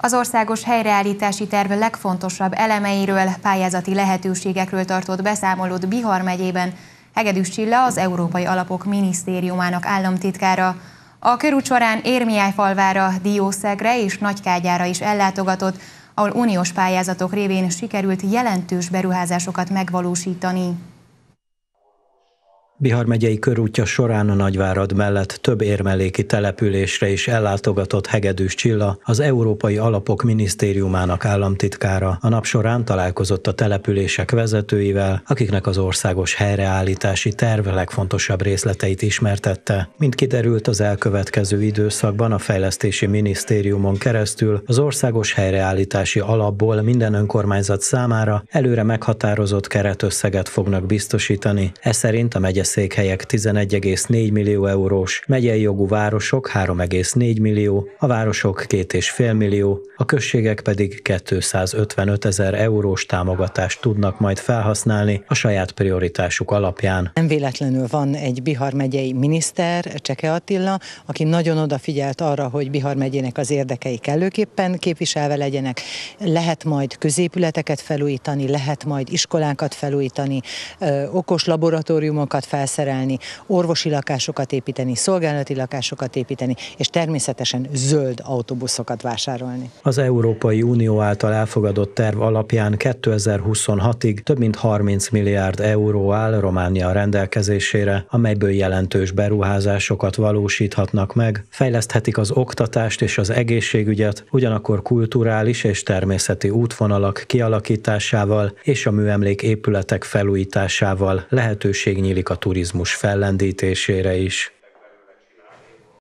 Az országos helyreállítási terv legfontosabb elemeiről, pályázati lehetőségekről tartott beszámolót Bihar megyében Hegedűs Csilla az Európai Alapok Minisztériumának államtitkára. A körút során Érmiájfalvára, Diószegre és Nagykágyára is ellátogatott, ahol uniós pályázatok révén sikerült jelentős beruházásokat megvalósítani. Bihar megyei körútja során a Nagyvárad mellett több érmeléki településre is ellátogatott Hegedűs Csilla, az Európai Alapok Minisztériumának államtitkára. A nap során találkozott a települések vezetőivel, akiknek az országos helyreállítási terv legfontosabb részleteit ismertette. Mint kiderült, az elkövetkező időszakban a Fejlesztési Minisztériumon keresztül az országos helyreállítási alapból minden önkormányzat számára előre meghatározott keretösszeget fognak biztosítani. Ez szerint a megye székhelyek 11,4 millió eurós, megyei jogú városok 3,4 millió, a városok 2,5 millió, a községek pedig 255 ezer eurós támogatást tudnak majd felhasználni a saját prioritásuk alapján. Nem véletlenül van egy Bihar megyei miniszter, Cseke Attila, aki nagyon odafigyelt arra, hogy Bihar megyének az érdekei kellőképpen képviselve legyenek. Lehet majd középületeket felújítani, lehet majd iskolákat felújítani, okos laboratóriumokat felújítani, felszerelni, orvosi lakásokat építeni, szolgálati lakásokat építeni, és természetesen zöld autóbuszokat vásárolni. Az Európai Unió által elfogadott terv alapján 2026-ig több mint 30 milliárd euró áll Románia rendelkezésére, amelyből jelentős beruházásokat valósíthatnak meg, fejleszthetik az oktatást és az egészségügyet, ugyanakkor kulturális és természeti útvonalak kialakításával és a műemlék épületek felújításával lehetőség nyílik a turizmus fellendítésére is.